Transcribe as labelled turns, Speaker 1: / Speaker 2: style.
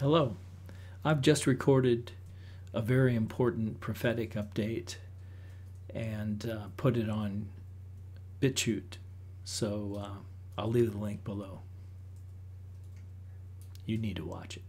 Speaker 1: Hello. I've just recorded a very important prophetic update and uh, put it on BitChute. So uh, I'll leave the link below. You need to watch it.